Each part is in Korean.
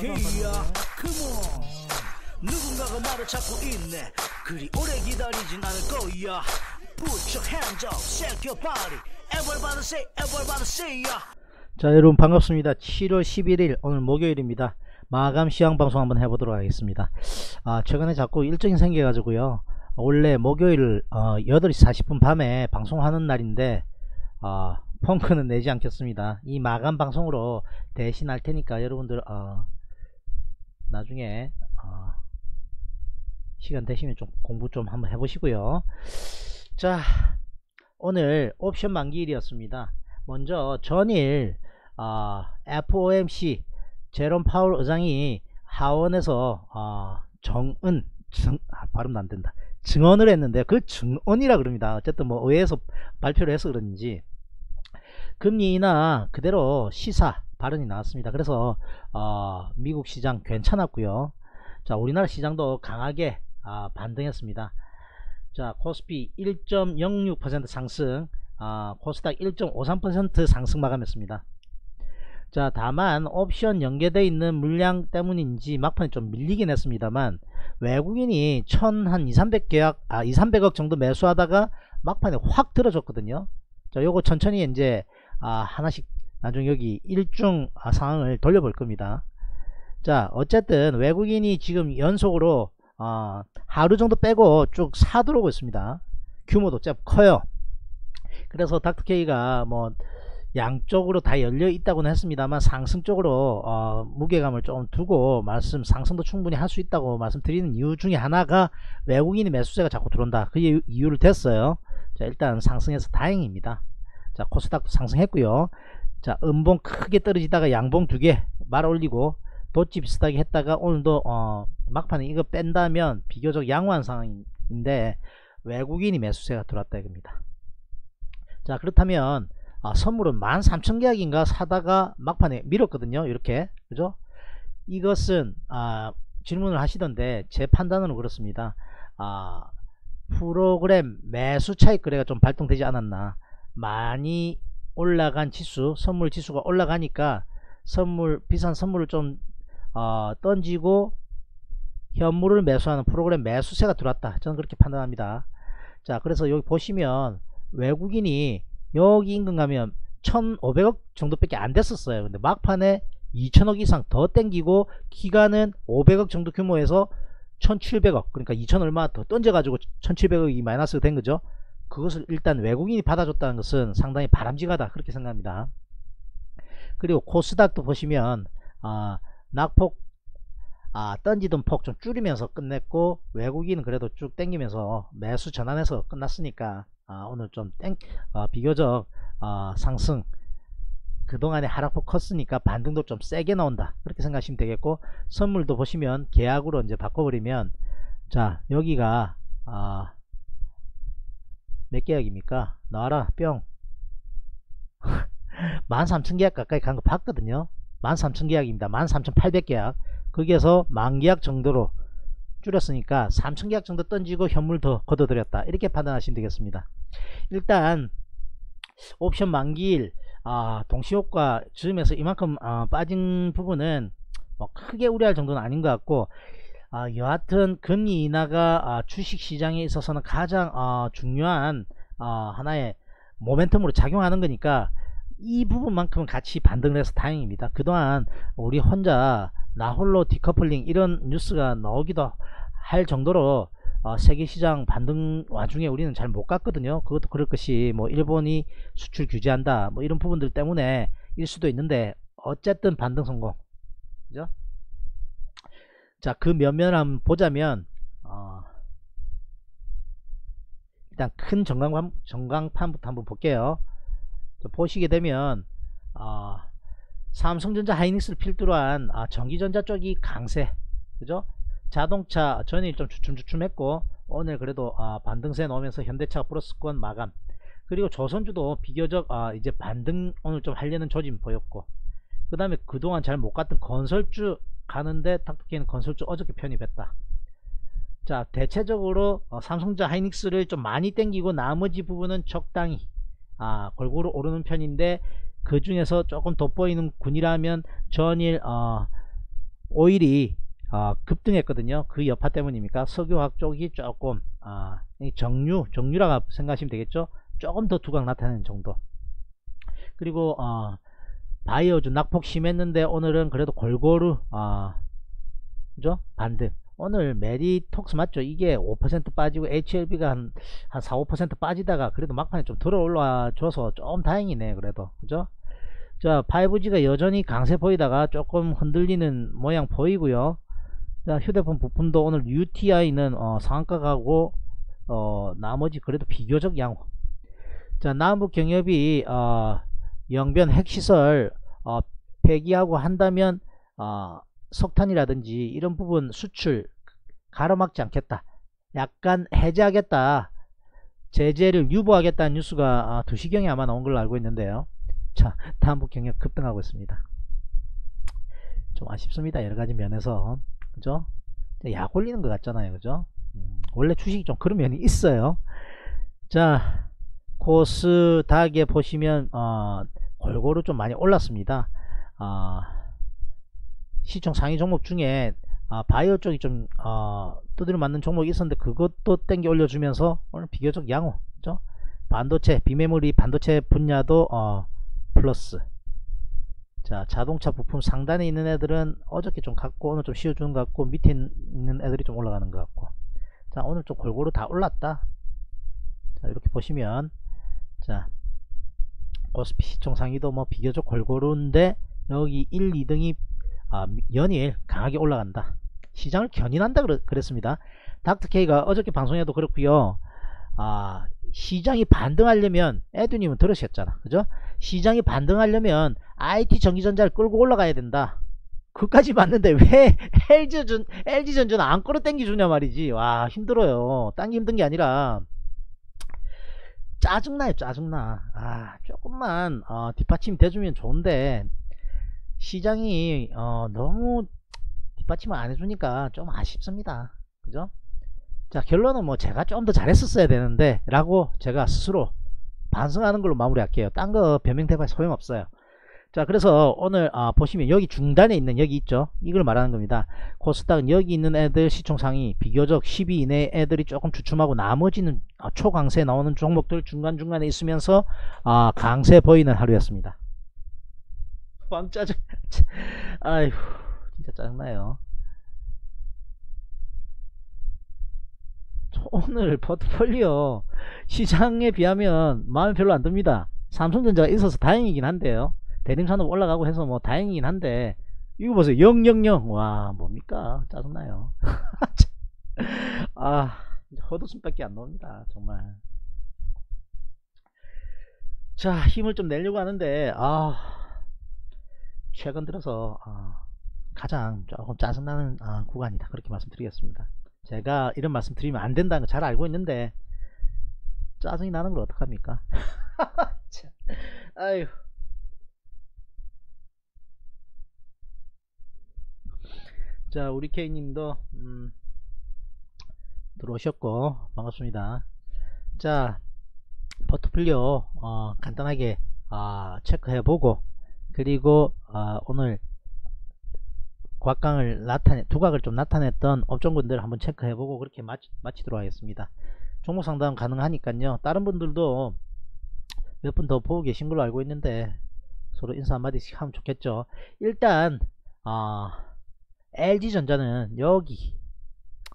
닥터케이야 컴온 누군가가 나를 찾고 있네. 그리 오래 기다리진 않을 거야. Put your hands up, shake your body. Everybody say, everybody say ya 자 여러분 반갑습니다. 7월 11일 오늘 목요일입니다. 마감 시황 방송 한번 해보도록 하겠습니다. 아 최근에 자꾸 일정이 생겨 가지고요. 원래 목요일 어, 8시 40분 밤에 방송하는 날인데 어, 펑크는 내지 않겠습니다. 이 마감 방송으로 대신할 테니까 여러분들 어, 나중에 어, 시간 되시면 좀 공부 좀 한번 해보시고요. 자 오늘 옵션 만기일이었습니다. 먼저 전일 어, FOMC 제롬 파울 의장이 하원에서 어, 정은 증, 아, 발음도 안된다. 증언을 했는데 그 증언이라 그럽니다. 어쨌든 뭐 의회에서 발표를 해서 그런지. 금리 인하 그대로 시사 발언이 나왔습니다. 그래서 어, 미국 시장 괜찮았고요. 자 우리나라 시장도 강하게 아, 반등했습니다. 자 코스피 1.06% 상승 아, 코스닥 1.53% 상승 마감했습니다. 자 다만 옵션 연계되어 있는 물량 때문인지 막판에 좀 밀리긴 했습니다만 외국인이 1000한 2, 300 계약 아 2, 300억 정도 매수하다가 막판에 확 들어줬거든요. 자 요거 천천히 이제 아 하나씩 나중에 여기 일중 아, 상황을 돌려볼 겁니다. 자 어쨌든 외국인이 지금 연속으로 어, 하루 정도 빼고 쭉 사들어오고 있습니다. 규모도 좀 커요. 그래서 닥터케이가 뭐 양쪽으로 다 열려 있다고는 했습니다만 상승 쪽으로 어, 무게감을 좀 두고 말씀 상승도 충분히 할 수 있다고 말씀드리는 이유 중에 하나가 외국인이 매수세가 자꾸 들어온다. 그 이유를 됐어요. 자 일단 상승해서 다행입니다. 자 코스닥도 상승했고요 자 음봉 크게 떨어지다가 양봉 두 개 말 올리고 도치 비슷하게 했다가 오늘도 어, 막판에 이거 뺀다면 비교적 양호한 상황인데 외국인이 매수세가 들어왔다 이겁니다. 자 그렇다면 아, 선물은 13,000계약인가 사다가 막판에 밀었거든요. 이렇게. 그죠? 이것은 아, 질문을 하시던데 제 판단으로 그렇습니다. 아, 프로그램 매수 차익 거래가 좀 발동되지 않았나. 많이 올라간 지수 선물 지수가 올라가니까 선물 비싼 선물을 좀 어, 던지고 현물을 매수하는 프로그램 매수세가 들어왔다. 저는 그렇게 판단합니다. 자 그래서 여기 보시면 외국인이 여기 인근 가면 1500억 정도밖에 안 됐었어요. 근데 막판에 2000억 이상 더 땡기고 기간은 500억 정도 규모에서 1700억 그러니까 2000 얼마 더 던져 가지고 1700억이 마이너스가 된 거죠 그것을 일단 외국인이 받아줬다는 것은 상당히 바람직하다 그렇게 생각합니다. 그리고 코스닥도 보시면 아, 낙폭 아, 던지던 폭 좀 줄이면서 끝냈고 외국인은 그래도 쭉 땡기면서 매수 전환해서 끝났으니까 아, 오늘 좀 땡, 어, 비교적 어, 상승. 그동안에 하락폭 컸으니까 반등도 좀 세게 나온다 그렇게 생각하시면 되겠고 선물도 보시면 계약으로 이제 바꿔버리면 자 여기가 아, 몇 계약입니까? 나와라 뿅. 13,000계약 가까이 간 거 봤거든요. 13,000계약입니다. 13,800계약. 거기에서 만계약 정도로 줄였으니까 3,000계약 정도 던지고 현물 더 걷어들였다. 이렇게 판단하시면 되겠습니다. 일단 옵션 만기일 아, 동시효과 즈음에서 이만큼 아, 빠진 부분은 뭐 크게 우려할 정도는 아닌 것 같고 아, 여하튼 금리 인하가 아, 주식시장에 있어서는 가장 아, 중요한 아, 하나의 모멘텀으로 작용하는 거니까 이 부분만큼은 같이 반등을 해서 다행입니다. 그동안 우리 혼자 나 홀로 디커플링 이런 뉴스가 나오기도 할 정도로 어, 세계시장 반등 와중에 우리는 잘 못 갔거든요. 그것도 그럴 것이 뭐 일본이 수출 규제한다 뭐 이런 부분들 때문에 일 수도 있는데 어쨌든 반등 성공 그죠? 자 그 면면 한번 보자면 어, 일단 큰 전광판, 전광판부터 한번 볼게요. 보시게 되면 어, 삼성전자 하이닉스를 필두로 한 아, 전기전자 쪽이 강세. 그죠? 자동차 전일 좀 주춤주춤했고 오늘 그래도 아, 반등세 나오면서 현대차 플러스권 마감. 그리고 조선주도 비교적 아, 이제 반등 오늘 좀 하려는 조짐 보였고 그 다음에 그동안 잘 못 갔던 건설주 가는데 탁탁히는 건설주 어저께 편입했다 자 대체적으로 어, 삼성전자 하이닉스를 좀 많이 땡기고 나머지 부분은 적당히 아, 골고루 오르는 편인데 그 중에서 조금 돋보이는 군이라면 전일 어, 오일이 어, 급등했거든요. 그 여파 때문입니까? 석유화학 쪽이 조금 아, 정유, 정유라고 생각하시면 되겠죠. 조금 더 두각 나타내는 정도. 그리고 어, 바이오주 낙폭 심했는데 오늘은 그래도 골고루 어, 그죠? 반등. 오늘 메디톡스 맞죠? 이게 5% 빠지고 HLB가 한, 한 4, 5% 빠지다가 그래도 막판에 좀 들어 올라 줘서 좀 다행이네 그래도 그죠? 자 5G가 여전히 강세 보이다가 조금 흔들리는 모양 보이고요 자 휴대폰 부품도 오늘 UTI는 어, 상한가 가고 어, 나머지 그래도 비교적 양호 자 남북 경협이 어, 영변 핵시설 어, 폐기하고 한다면 어, 석탄이라든지 이런 부분 수출 가로막지 않겠다. 약간 해제하겠다. 제재를 유보하겠다는 뉴스가 2시경에 아, 아마 나온 걸로 알고 있는데요. 자 남북 경협 급등하고 있습니다. 좀 아쉽습니다. 여러가지 면에서. 그죠? 약 올리는 것 같잖아요. 그죠? 음, 원래 주식이 좀 그런 면이 있어요. 자 코스닥에 보시면 어, 골고루 좀 많이 올랐습니다. 어, 시총 상위 종목 중에 어, 바이오 쪽이 좀 어, 두드려 맞는 종목이 있었는데 그것도 땡겨 올려주면서 오늘 비교적 양호 그죠? 반도체 비메모리 반도체 분야도 어, 플러스. 자 자동차 부품 상단에 있는 애들은 어저께 좀 갔고 오늘 좀 쉬어주는 것 같고 밑에 있는 애들이 좀 올라가는 것 같고. 자 오늘 좀 골고루 다 올랐다. 자 이렇게 보시면 자 코스피 시총 상위도 뭐 비교적 골고루인데 여기 1, 2등이 아, 연일 강하게 올라간다. 시장을 견인한다 그랬습니다. 닥터케이가 어저께 방송에도 그렇고요. 아 시장이 반등하려면 에드님은 들으셨잖아. 그죠? 시장이 반등하려면 IT 전기전자를 끌고 올라가야 된다. 그까지 맞는데 왜 LG전, LG전자는 안 끌어 땡겨주냐 말이지. 와 힘들어요. 딴게 힘든 게 아니라 짜증나요 짜증나. 아 조금만 어, 뒷받침 돼주면 좋은데 시장이 어, 너무 뒷받침을 안 해주니까 좀 아쉽습니다. 그죠? 자 결론은 뭐 제가 좀 더 잘했었어야 되는데 라고 제가 스스로 반성하는 걸로 마무리할게요. 딴 거 변명대발 소용없어요. 자 그래서 오늘 아, 보시면 여기 중단에 있는 여기 있죠? 이걸 말하는 겁니다. 코스닥은 여기 있는 애들 시총상이 비교적 10위 이내 애들이 조금 주춤하고 나머지는 아, 초강세 나오는 종목들 중간중간에 있으면서 아, 강세 보이는 하루였습니다 왕 짜증 아휴 진짜 짜증나요 오늘 포트폴리오 시장에 비하면 마음에 별로 안 듭니다. 삼성전자가 있어서 다행이긴 한데요. 대림산업 올라가고 해서 뭐 다행이긴 한데 이거 보세요. 000. 와 뭡니까 짜증나요. 아 헛웃음밖에 안 나옵니다. 정말. 자 힘을 좀 내려고 하는데 아 최근 들어서 아, 가장 조금 짜증나는 아, 구간이다 그렇게 말씀드리겠습니다. 제가 이런 말씀 드리면 안 된다는 거 잘 알고 있는데 짜증이 나는 걸 어떡합니까 아유 자 우리 K님도 음, 들어오셨고 반갑습니다 자 포트폴리오 어, 간단하게 어, 체크해보고 그리고 어, 오늘 곽강을 나타내 두각을 좀 나타냈던 업종군들 한번 체크해보고 그렇게 마치, 마치도록 하겠습니다. 종목 상담 가능하니까요. 다른 분들도 몇 분 더 보고 계신 걸로 알고 있는데 서로 인사 한마디씩 하면 좋겠죠. 일단 어, LG전자는 여기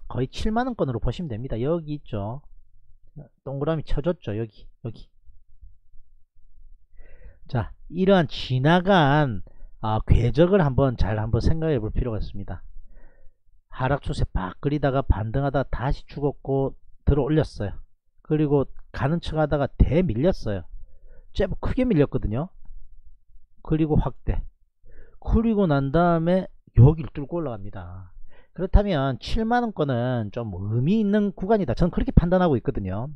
거의 7만원권으로 보시면 됩니다. 여기 있죠. 동그라미 쳐줬죠. 여기 여기 자 이러한 지나간 아, 궤적을 한번 잘 한번 생각해 볼 필요가 있습니다. 하락 추세 빡 그리다가 반등하다 다시 죽었고 들어 올렸어요. 그리고 가는 척 하다가 대 밀렸어요. 제법 크게 밀렸거든요. 그리고 확대. 그리고 난 다음에 여기를 뚫고 올라갑니다. 그렇다면 7만원권은 좀 의미 있는 구간이다. 저는 그렇게 판단하고 있거든요.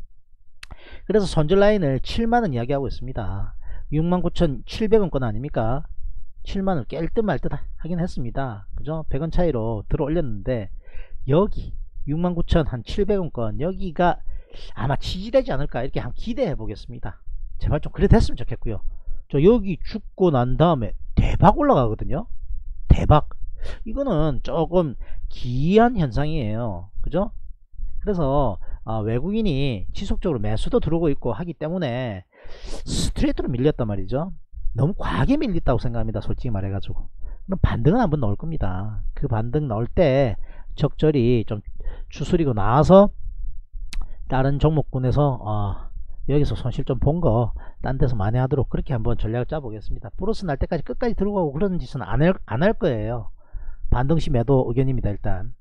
그래서 손절 라인을 7만원 이야기하고 있습니다. 69,700원권 아닙니까? 7만원 깰 듯 말 듯 하긴 했습니다. 그죠? 100원 차이로 들어 올렸는데 여기 69,000한 700원권 여기가 아마 지지되지 않을까 이렇게 한번 기대해 보겠습니다. 제발 좀 그래 됐으면 좋겠고요. 저 여기 죽고 난 다음에 대박 올라가거든요. 대박. 이거는 조금 기이한 현상이에요. 그죠? 그래서 아, 외국인이 지속적으로 매수도 들어오고 있고 하기 때문에 스트레이트로 밀렸단 말이죠. 너무 과하게 밀렸다고 생각합니다. 솔직히 말해가지고. 그럼 반등은 한번 넣을 겁니다. 그 반등 넣을 때 적절히 좀 추스리고 나와서 다른 종목군에서 어, 여기서 손실 좀 본 거 딴 데서 만회하도록 그렇게 한번 전략을 짜보겠습니다. 플러스 날 때까지 끝까지 들고 가고 그런 짓은 안 할 안할 거예요. 반등시 매도 의견입니다. 일단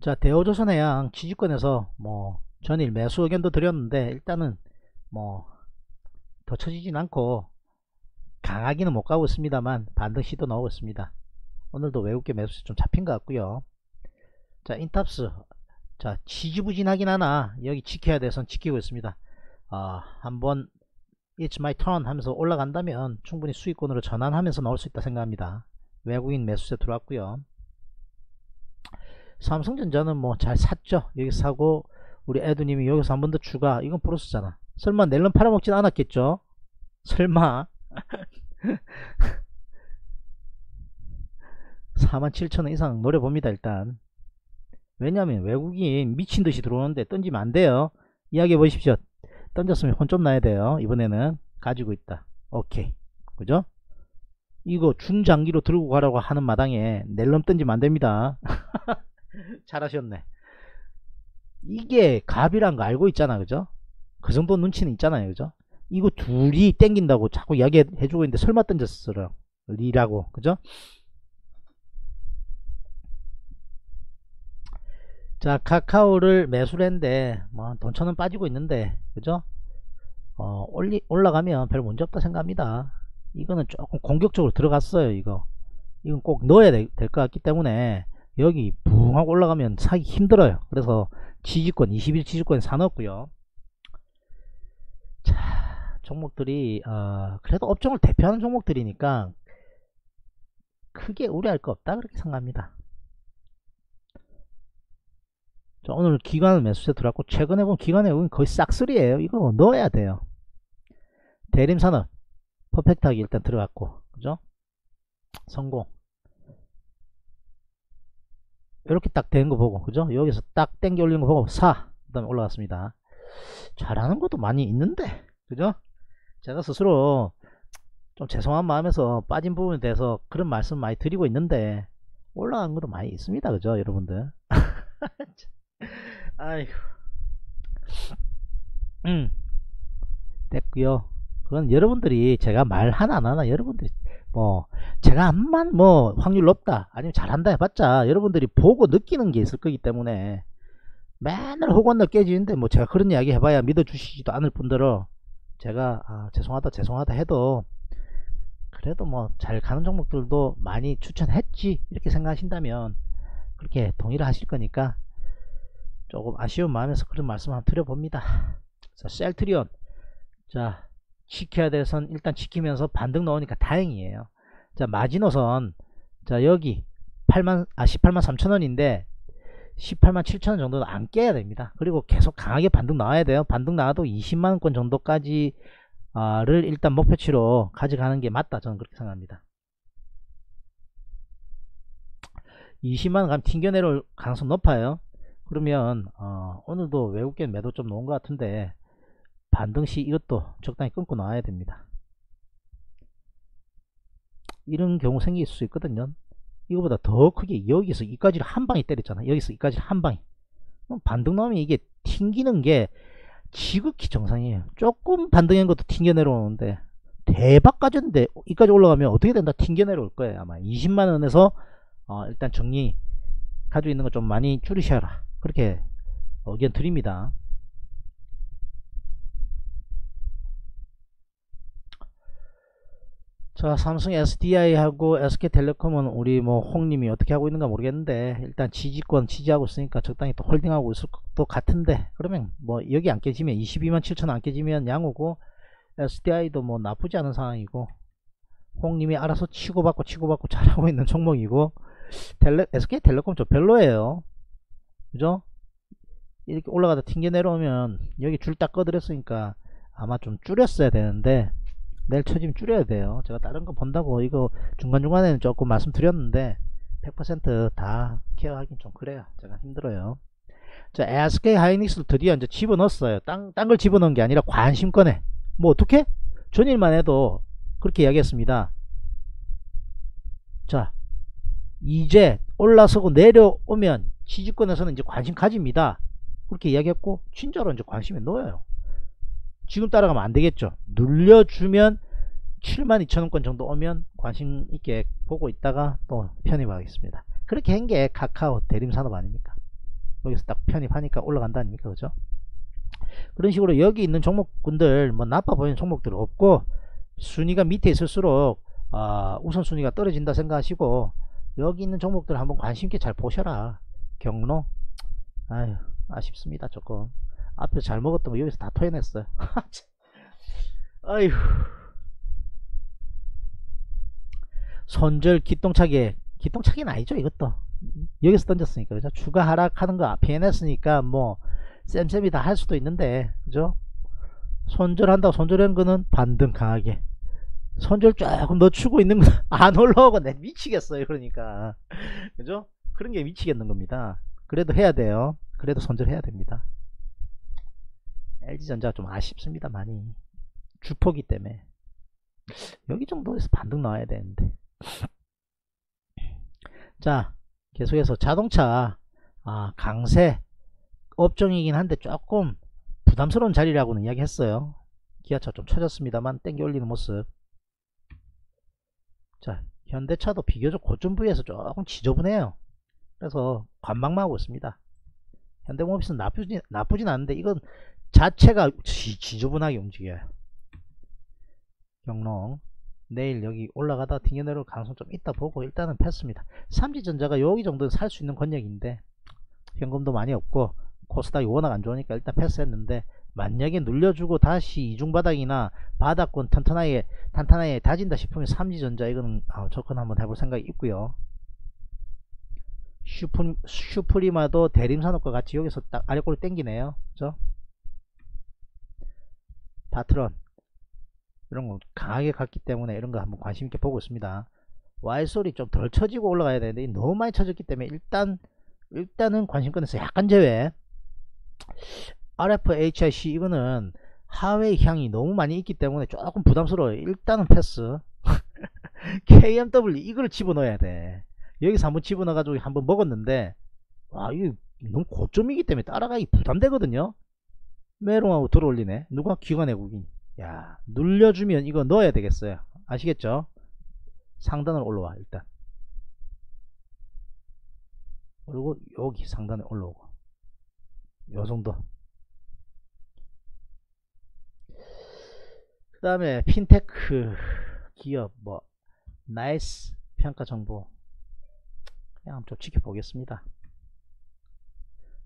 자 대우조선해양 지지권에서 뭐 전일 매수 의견도 드렸는데 일단은 뭐 더 처지진 않고 강하기는 못 가고 있습니다만 반등 시도 나오고 있습니다. 오늘도 외국계 매수세 좀 잡힌 것 같고요. 자 인탑스 자 지지부진하긴 하나 여기 지켜야 돼서 지키고 있습니다. 아 한번 It's my turn 하면서 올라간다면 충분히 수익권으로 전환하면서 나올 수 있다 생각합니다. 외국인 매수세 들어왔고요. 삼성전자는 뭐 잘 샀죠. 여기 사고 우리 에드님이 여기서 한 번 더 추가. 이건 플러스잖아. 설마 넬런 팔아먹진 않았겠죠? 설마 47,000원 이상 노려봅니다 일단 왜냐하면 외국인 미친듯이 들어오는데 던지면 안돼요 이야기해 보십시오 던졌으면 혼 좀 나야 돼요. 이번에는 가지고 있다. 오케이. 그죠? 이거 중장기로 들고 가라고 하는 마당에 넬럼 던지면 안됩니다. 잘하셨네. 이게 갑이란 거 알고 있잖아 그죠? 그 정도 눈치는 있잖아요 그죠? 이거 둘이 땡긴다고 자꾸 이야기해주고 있는데 설마 던졌어요 리라고 그죠 자 카카오를 매수를 했는데 뭐 돈천은 빠지고 있는데 그죠? 어 올리, 올라가면 별 문제 없다 생각합니다. 이거는 조금 공격적으로 들어갔어요 이거. 이건 꼭 넣어야 될 것 같기 때문에 여기 붕 하고 올라가면 사기 힘들어요. 그래서 지지권 21 지지권 사놓고요. 자 종목들이 어, 그래도 업종을 대표하는 종목들이니까 크게 우려할 거 없다 그렇게 생각합니다 자, 오늘 기관 매수세 들어왔고 최근에 본 기관에 보면 거의 싹쓸이에요. 이거 넣어야 돼요. 대림산업 퍼펙트하게 일단 들어갔고 그죠? 성공 이렇게 딱 된 거 보고 그죠? 여기서 딱 땡겨 올리는 거 보고 사그 다음에 올라갔습니다. 잘하는 것도 많이 있는데 그죠? 제가 스스로 좀 죄송한 마음에서 빠진 부분에 대해서 그런 말씀 많이 드리고 있는데 올라간 것도 많이 있습니다. 그죠? 여러분들 아이고. 음. 됐고요 그건 여러분들이 제가 말 하나 안 하나 여러분들이 뭐 제가 암만 뭐 확률 높다 아니면 잘한다 해봤자 여러분들이 보고 느끼는 게 있을 거기 때문에 맨날 호건날 깨지는데 뭐 제가 그런 이야기 해봐야 믿어주시지도 않을 뿐더러 제가 아, 죄송하다 죄송하다 해도 그래도 뭐 잘 가는 종목들도 많이 추천했지 이렇게 생각하신다면 그렇게 동의를 하실 거니까 조금 아쉬운 마음에서 그런 말씀 한번 드려봅니다. 자, 셀트리온. 자, 지켜야 될 선 일단 지키면서 반등 나오니까 다행이에요. 자, 마지노선. 자, 여기 8만, 아, 18만 3천원인데 18만 7천원 정도는 안 깨야 됩니다. 그리고 계속 강하게 반등 나와야 돼요. 반등 나와도 20만원권 정도까지를 일단 목표치로 가져가는 게 맞다. 저는 그렇게 생각합니다. 20만원 가면 튕겨내려올 가능성 높아요. 그러면 어, 오늘도 외국계 매도 좀 놓은 것 같은데 반등시 이것도 적당히 끊고 나와야 됩니다. 이런 경우 생길 수 있거든요. 이거보다 더 크게 여기서 이까지를 한 방에 때렸잖아 여기서 이까지를 한 방에 반등 나오면 이게 튕기는 게 지극히 정상이에요. 조금 반등한 것도 튕겨 내려오는데 대박 까졌는데 이까지 올라가면 어떻게 된다? 튕겨 내려올 거예요 아마. 20만원에서 어, 일단 정리 가지고 있는 거 좀 많이 줄이셔라 그렇게 의견 드립니다. 자 삼성 SDI하고 SK텔레콤은 우리 뭐 홍님이 어떻게 하고 있는가 모르겠는데 일단 지지권 지지하고 있으니까 적당히 또 홀딩하고 있을 것 같은데 그러면 뭐 여기 안 깨지면 22만 7천 안 깨지면 양호고 SDI도 뭐 나쁘지 않은 상황이고 홍님이 알아서 치고받고 치고받고 잘하고 있는 종목이고 텔레, SK텔레콤 저 별로예요 그죠? 이렇게 올라가다 튕겨 내려오면 여기 줄 딱 꺼드렸으니까 아마 좀 줄였어야 되는데 내일 처짐 줄여야 돼요. 제가 다른 거 본다고 이거 중간중간에는 조금 말씀드렸는데 100%다 케어하긴 좀 그래요. 제가 힘들어요. 자, SK 하이닉스를 드디어 이제 집어넣었어요. 딴, 딴걸 집어넣은 게 아니라 관심권에. 뭐 어떻게? 전일만 해도 그렇게 이야기했습니다. 자, 이제 올라서고 내려오면 시집권에서는 이제 관심 가집니다. 그렇게 이야기했고 진짜로 이제 관심에 놓여요. 지금 따라가면 안 되겠죠. 눌려주면 72,000원권 정도 오면 관심 있게 보고 있다가 또 편입하겠습니다. 그렇게 한 게 카카오 대림산업 아닙니까? 여기서 딱 편입하니까 올라간다 아닙니까? 그죠? 그런 식으로 여기 있는 종목군들 뭐 나빠 보이는 종목들 없고 순위가 밑에 있을수록 어, 우선순위가 떨어진다 생각하시고 여기 있는 종목들 한번 관심 있게 잘 보셔라. 경로? 아유 아쉽습니다 조금. 앞에 잘 먹었던 거 여기서 다 토해냈어요. 아휴. 손절 기똥차게 기똥차기는 아니죠 이것도. 여기서 던졌으니까 그죠? 추가 하락하는 거 피해냈으니까 뭐 쌤쌤이 다 할 수도 있는데 그죠? 손절한다고 손절한 거는 반등 강하게. 손절 조금 늦추고 있는 건 안 올라오고 내 미치겠어요 그러니까. 그죠 그런 게 미치겠는 겁니다. 그래도 해야 돼요. 그래도 손절해야 됩니다. LG전자가 좀 아쉽습니다 많이. 주포기 때문에. 여기 정도에서 반등 나와야 되는데. 자 계속해서 자동차. 아, 강세 업종이긴 한데 조금 부담스러운 자리라고는 이야기했어요. 기아차 좀 쳐졌습니다만 땡겨 올리는 모습. 자 현대차도 비교적 고점 부위에서 조금 지저분해요 그래서 관망만 하고 있습니다 현대모비스는 나쁘진, 나쁘진 않은데 이건 자체가 지, 지저분하게 움직여요 경롱 내일 여기 올라가다 튕겨내려올 가능성 좀 있다 보고 일단은 패스입니다. 삼지전자가 여기 정도 살수 있는 권역인데 현금도 많이 없고 코스닥이 워낙 안 좋으니까 일단 패스했는데 만약에 눌려주고 다시 이중바닥이나 바닥권 탄탄하게 탄탄하게 다진다 싶으면 삼지전자 이거는 아, 접근 한번 해볼 생각이 있고요. 슈프, 슈프리마도 대림산업과 같이 여기서 딱 아래꼴을 땡기네요. 그죠? 파트론 이런 거 강하게 갔기 때문에 이런 거 한번 관심 있게 보고 있습니다. Y솔이 좀 덜 쳐지고 올라가야 되는데 너무 많이 쳐졌기 때문에 일단 일단은 관심권에서 약간 제외 RFHIC 이거는 하회 향이 너무 많이 있기 때문에 조금 부담스러워요. 일단은 패스 KMW 이걸 집어넣어야 돼. 여기서 한번 집어넣어 가지고 한번 먹었는데 와 이거 너무 고점이기 때문에 따라가기 부담되거든요. 메롱하고 들어올리네. 누가 기관 외국인. 야 눌려주면 이거 넣어야 되겠어요. 아시겠죠? 상단으로 올라와 일단. 그리고 여기 상단에 올라오고. 요정도. 그 다음에 핀테크 기업 뭐 나이스 평가 정보 그냥 좀 지켜보겠습니다.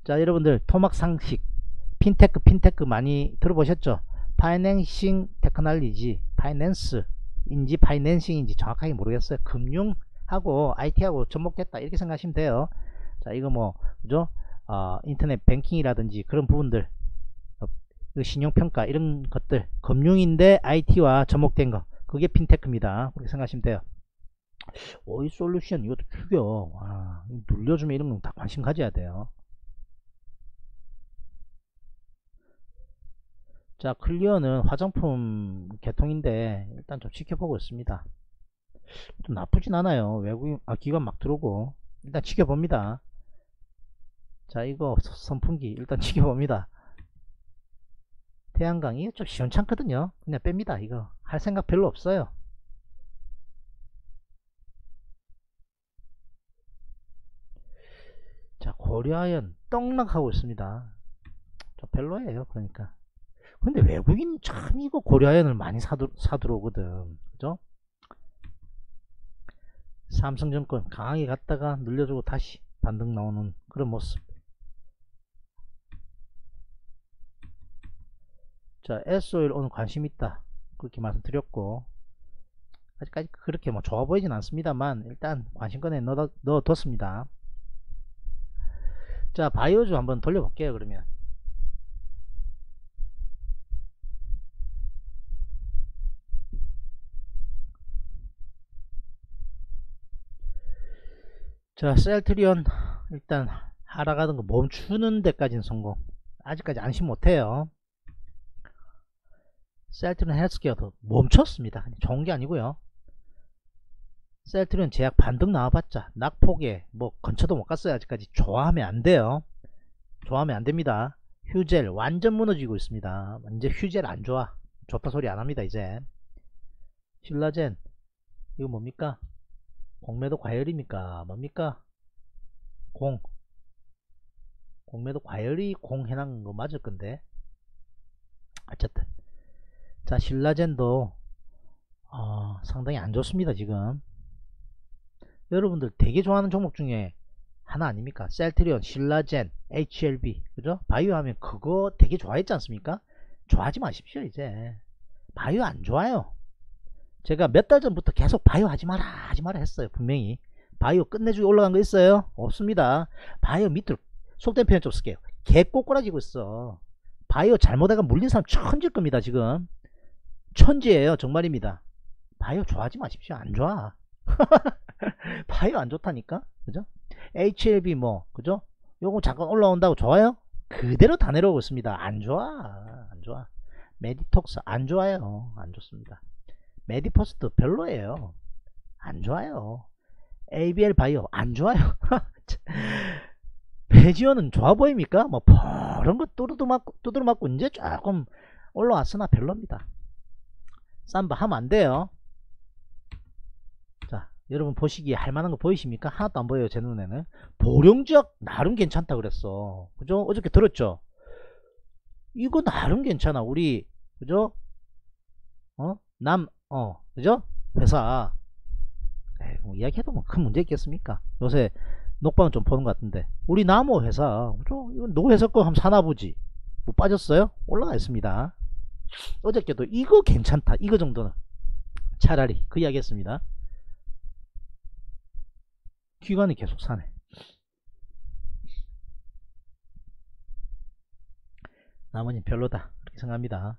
자 여러분들 토막 상식. 핀테크 핀테크 많이 들어보셨죠? financing technology finance 인지 financing인지 정확하게 모르겠어요. 금융하고 IT하고 접목됐다. 이렇게 생각하시면 돼요. 자 이거 뭐 그죠? 어, 인터넷 뱅킹이라든지 그런 부분들. 어, 그 신용평가 이런 것들. 금융인데 IT와 접목된 거. 그게 핀테크입니다. 그렇게 생각하시면 돼요 오이 솔루션 이것도 죽여 와, 눌려주면 이런 건 다 관심 가져야 돼요. 자 클리어는 화장품 개통인데 일단 좀 지켜보고 있습니다. 좀 나쁘진 않아요. 외국인 아 기관 막 들어오고. 일단 지켜봅니다. 자 이거 선풍기 일단 지켜봅니다. 태양광이 좀 시원찮거든요. 그냥 뺍니다. 이거 할 생각 별로 없어요 자 고려아연 떡락하고 있습니다 저 별로예요 그러니까 근데 외국인이 참 이거 고려아연을 많이 사들, 사들어오거든. 그죠? 삼성증권 강하게 갔다가 늘려주고 다시 반등 나오는 그런 모습. 자, S오일 오늘 관심 있다. 그렇게 말씀드렸고, 아직까지 그렇게 뭐 좋아 보이진 않습니다만, 일단 관심권에 넣어, 넣어뒀습니다. 자 바이오즈 한번 돌려볼게요 그러면. 자 셀트리온 일단 하락하던 거 멈추는 데까지는 성공. 아직까지 안심 못해요. 셀트리온 헬스케어도 멈췄습니다. 종게 아니고요. 셀트리온 제약 반등 나와봤자 낙폭에 뭐 근처도 못 갔어요. 아직까지 좋아하면 안 돼요. 좋아하면 안 됩니다. 휴젤 완전 무너지고 있습니다. 이제 휴젤 안 좋아. 좋다 소리 안 합니다 이제. 신라젠 이거 뭡니까? 공매도 과열입니까? 뭡니까? 공. 공매도 과열이 공 해놓은 거 맞을 건데. 어쨌든. 자 신라젠도 어, 상당히 안 좋습니다 지금 여러분들 되게 좋아하는 종목 중에 하나 아닙니까? 셀트리온 신라젠 HLB 그죠? 바이오 하면 그거 되게 좋아했지 않습니까? 좋아하지 마십시오 이제. 바이오 안 좋아요. 제가 몇 달 전부터 계속 바이오 하지 마라 하지 마라 했어요 분명히. 바이오 끝내주기 올라간 거 있어요? 없습니다. 바이오 밑으로 속된 표현 좀 쓸게요. 개 꼬꾸라지고 있어. 바이오 잘못해가 물린 사람 천질 겁니다 지금. 천지예요 정말입니다. 바이오 좋아하지 마십시오 안 좋아 바이오 안 좋다니까? 그죠? HLB 뭐 그죠? 요거 잠깐 올라온다고 좋아요? 그대로 다 내려오고 있습니다. 안 좋아. 안 좋아. 메디톡스 안 좋아요. 안 좋습니다. 메디포스트 별로예요. 안 좋아요. ABL 바이오 안 좋아요. 배지원은 좋아 보입니까? 뭐 그런 거 뚜루두 맞고 두드러 맞고 이제 조금 올라왔으나 별로입니다. 쌈바 하면 안 돼요. 자 여러분 보시기에 할만한 거 보이십니까? 하나도 안 보여요 제 눈에는. 보령지역 나름 괜찮다 그랬어. 그죠? 어저께 들었죠? 이거 나름 괜찮아. 우리 그죠? 어? 남 어 그죠? 회사. 에이, 뭐 이야기해도 뭐 큰 문제 있겠습니까? 요새 녹방은 좀 보는 것 같은데. 우리 나무 회사 그죠? 이건 노 회사 거 한번 사나보지. 뭐 빠졌어요? 올라가 있습니다. 어저께도 이거 괜찮다. 이거 정도는. 차라리 그 이야기 했습니다 기관이 계속 사네. 나머지는 별로다. 그렇게 생각합니다.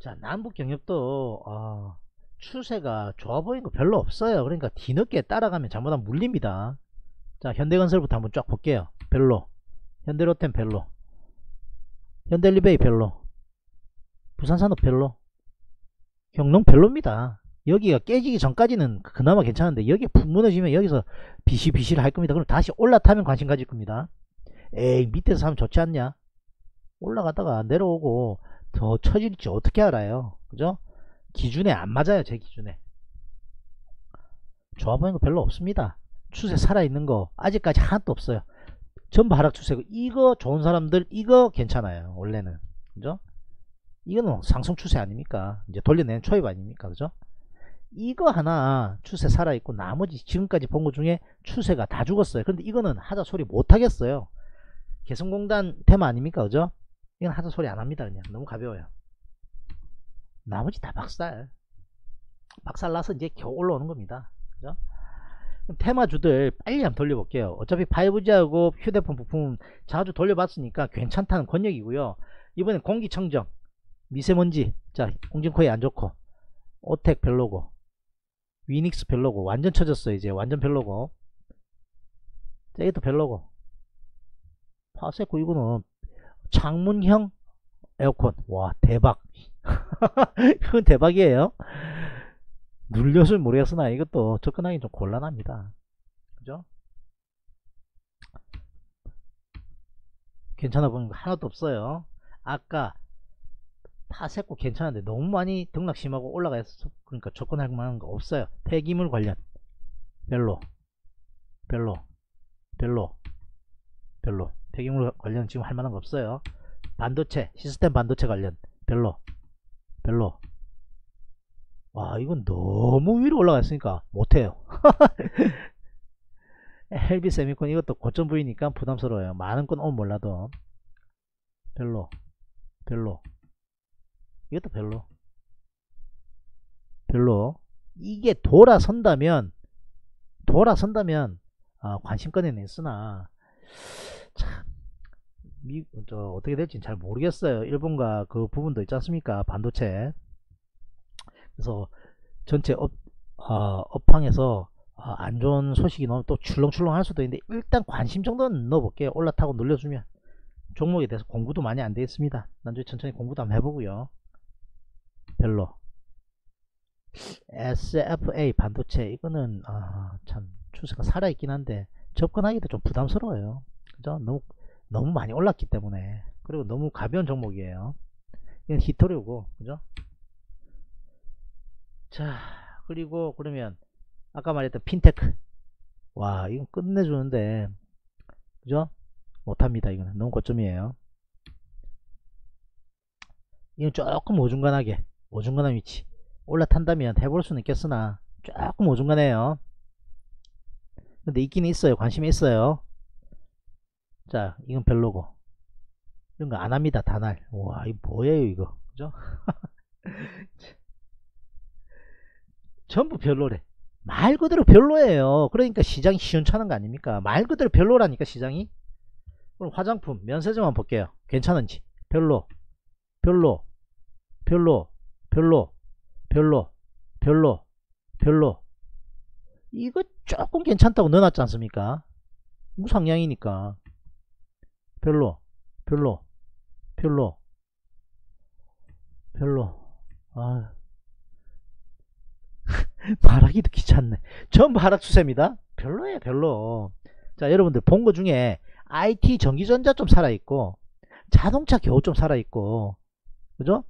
자 남북 경협도 어, 추세가 좋아 보이는 거 별로 없어요. 그러니까 뒤늦게 따라가면 잘못하면 물립니다. 자 현대건설부터 한번 쫙 볼게요. 별로. 현대로템 별로. 현대리베이 별로. 부산산업 별로. 경농 별로입니다 여기가 깨지기 전까지는 그나마 괜찮은데 여기 푹 무너지면 여기서 비실비실 할 겁니다. 그럼 다시 올라타면 관심 가질 겁니다. 에이 밑에서 사면 좋지 않냐? 올라가다가 내려오고 더 처질지 어떻게 알아요? 그죠? 기준에 안 맞아요 제 기준에. 좋아 보이는 거 별로 없습니다. 추세 살아있는 거 아직까지 하나도 없어요. 전부 하락 추세고 이거 좋은 사람들 이거 괜찮아요 원래는. 그죠? 이거는 상승 추세 아닙니까? 이제 돌려내는 초입 아닙니까? 그죠 이거 하나 추세 살아있고 나머지 지금까지 본 것 중에 추세가 다 죽었어요. 근데 이거는 하자 소리 못하겠어요. 개성공단 테마 아닙니까? 그죠? 이건 하자 소리 안합니다 그냥. 너무 가벼워요. 나머지 다 박살. 박살 나서 이제 겨우 올라오는 겁니다. 그죠? 테마주들 빨리 한번 돌려볼게요. 어차피 5G하고 휴대폰 부품 자주 돌려봤으니까 괜찮다는 권역이고요. 이번엔 공기청정. 미세먼지. 자 홍진코에 안 좋고. 오텍 별로고 위닉스 별로고 완전 쳐졌어 이제. 완전 별로고 자 이것도 별로고 파세코 이거는 창문형 에어컨. 와 대박. 이건 대박이에요. 눌렸을 모르겠으나 이것도 접근하기 좀 곤란합니다. 그죠? 괜찮아 보이는 거 하나도 없어요. 아까 파세코 괜찮은데 너무 많이 등락 심하고 올라가 있어 그러니까 접근할 만한 거 없어요. 폐기물 관련. 별로. 별로. 별로. 별로. 폐기물 관련 지금 할 만한 거 없어요. 반도체 시스템 반도체 관련. 별로. 별로. 와 이건 너무 위로 올라갔으니까 못해요. 헬비 세미콘 이것도 고점 부위니까 부담스러워요. 많은 건 오면 몰라도. 별로. 별로 이것도 별로. 별로. 이게 돌아선다면 돌아선다면 아, 관심권에 냈으나 참 미, 저 어떻게 될지 잘 모르겠어요. 일본과 그 부분도 있지 않습니까? 반도체. 그래서 전체 업, 어, 업황에서 어, 안 좋은 소식이 너무 또 출렁출렁 할 수도 있는데 일단 관심 정도는 넣어볼게요 올라타고 눌려주면. 종목에 대해서 공부도 많이 안 되어 있습니다. 나중에 천천히 공부도 한번 해보고요 별로. SFA 반도체 이거는 아, 참 추세가 살아있긴 한데 접근하기도 좀 부담스러워요. 그죠? 너무 너무 많이 올랐기 때문에. 그리고 너무 가벼운 종목이에요. 이건 히토류고 그죠? 자 그리고 그러면 아까 말했던 핀테크. 와 이건 끝내주는데 그죠? 못합니다 이거는. 너무 고점이에요. 이건 조금 어중간하게 어중간한 위치 올라탄다면 해볼 수는 있겠으나 조금 어중간해요. 근데 있기는 있어요. 관심이 있어요. 자 이건 별로고. 이런 거 안합니다 다날 와 이거 뭐예요 이거? 그죠? 전부 별로래. 말 그대로 별로예요. 그러니까 시장이 시원찮은 거 아닙니까? 말 그대로 별로라니까 시장이. 그럼 화장품 면세점 한번 볼게요. 괜찮은지. 별로. 별로. 별로 별로 별로 별로 별로. 이거 조금 괜찮다고 넣어놨지 않습니까? 우상향이니까. 별로 별로 별로 별로. 아. 말하기도 귀찮네. 전부 하락 추세입니다. 별로예요 별로. 자 여러분들 본 거 중에 IT 전기전자 좀 살아있고 자동차 겨우 좀 살아있고 그죠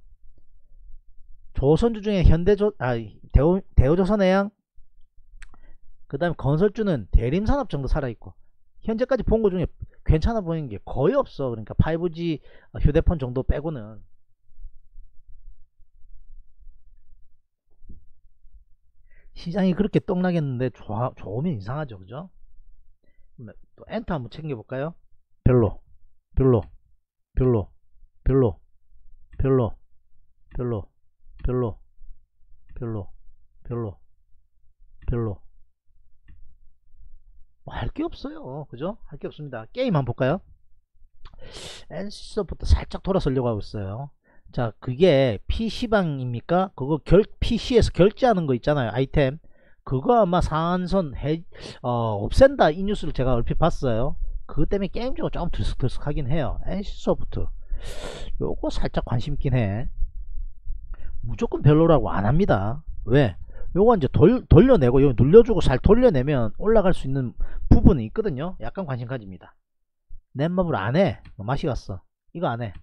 조선주 중에 현대조 아 대우, 대우조선해양 그 다음에 건설주는 대림산업 정도 살아있고 현재까지 본 거 중에 괜찮아 보이는 게 거의 없어. 그러니까 5G 휴대폰 정도 빼고는. 시장이 그렇게 떡나겠는데 좋아, 좋으면 이상하죠. 그죠? 또 엔터 한번 챙겨볼까요? 별로 별로 별로 별로 별로 별로 별로 별로 별로 별로. 뭐 할게 없어요. 그죠? 할 게 없습니다. 게임 한번 볼까요? NC소프트 살짝 돌아서려고 하고 있어요. 자 그게 PC방입니까? 그거 결, PC에서 결제하는 거 있잖아요. 아이템. 그거 아마 상한선 해, 어, 없앤다. 이 뉴스를 제가 얼핏 봤어요. 그것 때문에 게임적으로 조금 들썩들썩 하긴 해요. NC소프트 요거 살짝 관심 있긴 해 무조건 별로라고 안 합니다. 왜? 요거 이제 돌, 돌려내고 요 눌려주고 잘 돌려내면 올라갈 수 있는 부분이 있거든요. 약간 관심 가집니다. 넷마블 안 해. 맛이 갔어. 이거 안 해.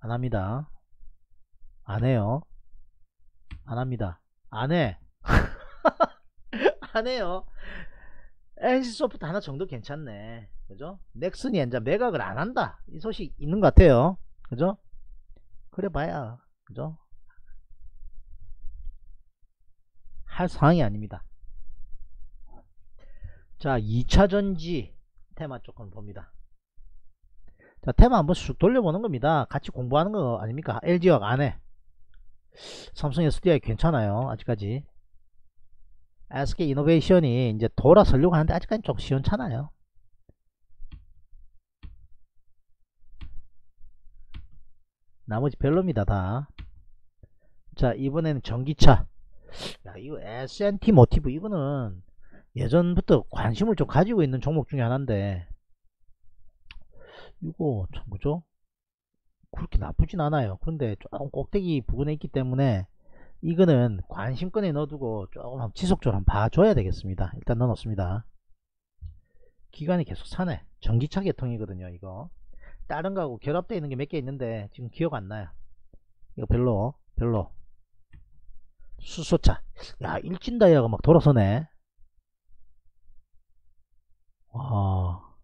안 합니다. 안 해요. 안 합니다. 안 해. 안 해요. NC소프트 하나 정도 괜찮네. 그죠? 넥슨이 이제 매각을 안 한다. 이 소식 있는 것 같아요. 그죠 그래 봐야 그죠? 할 상황이 아닙니다. 자 2차전지 테마 조금 봅니다. 자 테마 한번 쑥 돌려보는 겁니다. 같이 공부하는 거 아닙니까? LG화학 안에. 삼성 SDI 괜찮아요 아직까지. SK 이노베이션이 이제 돌아서려고 하는데 아직까지 좀 시원찮아요 나머지 별로입니다 다. 자 이번에는 전기차. 야 이거 S&T 모티브 이거는 예전부터 관심을 좀 가지고 있는 종목 중에 하나인데. 이거 참 그죠? 그렇게 나쁘진 않아요. 그런데 조금 꼭대기 부분에 있기 때문에 이거는 관심권에 넣어두고 조금 지속적으로 한번 봐줘야 되겠습니다. 일단 넣어놓습니다. 기간이 계속 사네. 전기차 계통이거든요 이거 다른 거하고 결합되어 있는 게 몇 개 있는데 지금 기억 안 나요. 이거 별로 별로. 수소차. 야 일진 다이아가 막 돌아서네. 와.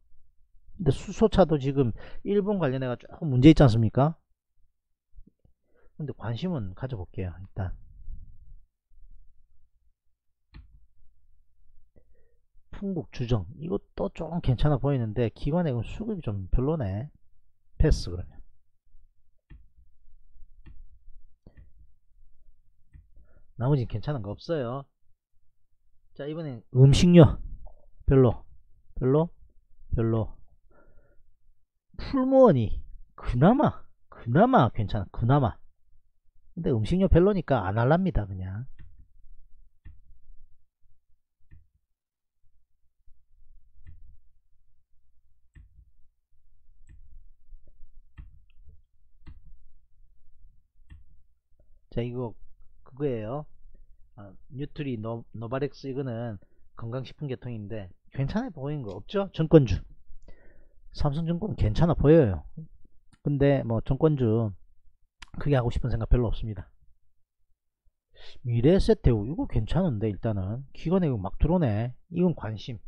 근데 수소차도 지금 일본 관련해가 조금 문제 있지 않습니까? 근데 관심은 가져볼게요 일단. 풍국 주정. 이것도 좀 괜찮아 보이는데 기관의 수급이 좀 별로네 패스 그러면. 나머지는 괜찮은 거 없어요. 자 이번엔 음식료. 별로. 별로? 별로. 풀무원이 그나마 그나마 괜찮아. 그나마. 근데 음식료 별로니까 안 할랍니다 그냥 자 이거 그거예요. 어, 뉴트리 노, 노바렉스 이거는 건강식품 계통인데 괜찮아 보이는 거 없죠? 증권주. 삼성증권 괜찮아 보여요. 근데 뭐 증권주 크게 하고 싶은 생각 별로 없습니다. 미래세태우 이거 괜찮은데 일단은. 기관에 이거 막 들어오네. 이건 관심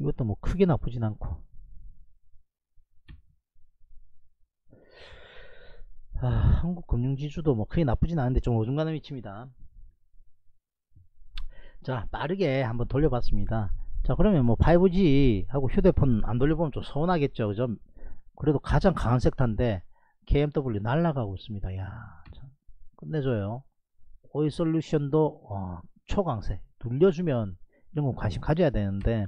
이것도 뭐 크게 나쁘진 않고. 아, 한국 금융지주도 뭐 크게 나쁘진 않은데 좀 어중간한 위치입니다. 자 빠르게 한번 돌려봤습니다. 자 그러면 뭐 5G 하고 휴대폰 안 돌려보면 좀 서운하겠죠. 그죠? 그래도 가장 강한 섹터인데 KMW 날라가고 있습니다. 야 참, 끝내줘요. 오이 솔루션도 어, 초강세. 돌려주면 이런 건 관심 가져야 되는데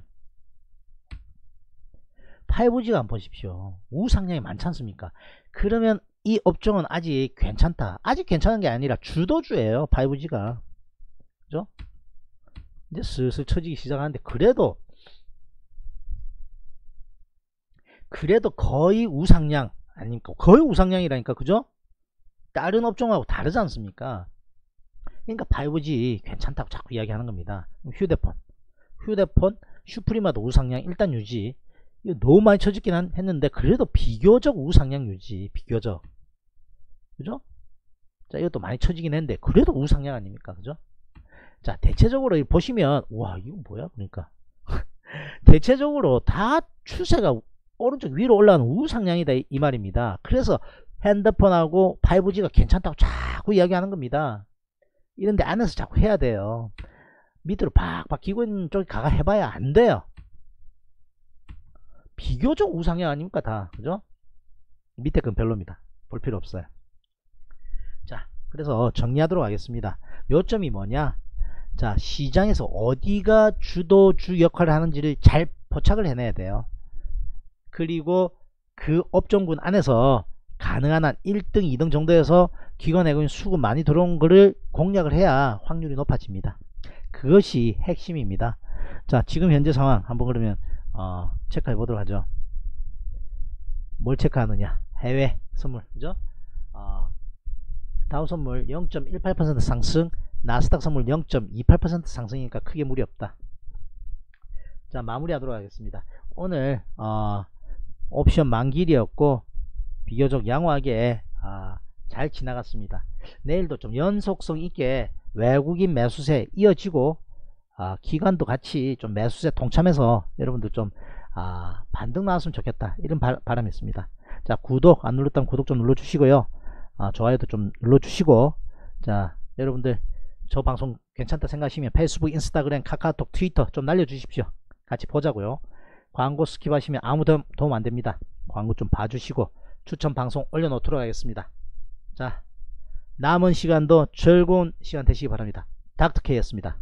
5G가 안 보십시오. 우상량이 많지 않습니까? 그러면 이 업종은 아직 괜찮다. 아직 괜찮은 게 아니라 주도주예요. 5G가. 그죠? 이제 슬슬 처지기 시작하는데 그래도 그래도 거의 우상량 아닙니까? 거의 우상량이라니까. 그죠? 다른 업종하고 다르지 않습니까? 그러니까 5G 괜찮다고 자꾸 이야기하는 겁니다. 휴대폰. 휴대폰 슈프리마도 우상량 일단 유지 너무 많이 쳐졌긴 한, 했는데 그래도 비교적 우상향 유지 비교적. 그죠? 자 이것도 많이 쳐지긴 했는데 그래도 우상향 아닙니까? 그죠? 자 대체적으로 보시면 와 이거 뭐야? 그러니까. 대체적으로 다 추세가 오른쪽 위로 올라가는 우상향이다 이 말입니다. 그래서 핸드폰하고 5G가 괜찮다고 자꾸 이야기하는 겁니다. 이런데 안에서 자꾸 해야 돼요. 밑으로 팍팍 기고 있는 쪽에 가가 해봐야 안 돼요 비교적 우상향 아닙니까 다. 그죠? 밑에 건 별로입니다. 볼 필요 없어요. 자 그래서 정리하도록 하겠습니다. 요점이 뭐냐? 자 시장에서 어디가 주도주 역할을 하는지를 잘 포착을 해내야 돼요. 그리고 그 업종군 안에서 가능한 한 1등 2등 정도에서 기관 외국인 수급 많이 들어온 거를 공략을 해야 확률이 높아집니다. 그것이 핵심입니다. 자 지금 현재 상황 한번 그러면 어, 체크해 보도록 하죠. 뭘 체크하느냐? 해외 선물, 그죠? 어, 다우 선물 0.18% 상승, 나스닥 선물 0.28% 상승이니까 크게 무리 없다. 자, 마무리하도록 하겠습니다. 오늘 어, 옵션 만길이었고 비교적 양호하게 어, 잘 지나갔습니다. 내일도 좀 연속성 있게 외국인 매수세 이어지고 아, 기관도 같이 좀 매수세 동참해서 여러분들 좀 아, 반등 나왔으면 좋겠다. 이런 바, 람이 있습니다. 자 구독 안 눌렀다면 구독 좀 눌러주시고요. 아, 좋아요도 좀 눌러주시고. 자 여러분들 저 방송 괜찮다 생각하시면 페이스북 인스타그램 카카오톡 트위터 좀 날려주십시오. 같이 보자고요. 광고 skip하시면 아무 도움, 도움 안됩니다. 광고 좀 봐주시고 추천 방송 올려놓도록 하겠습니다. 자 남은 시간도 즐거운 시간 되시기 바랍니다. 닥터케이였습니다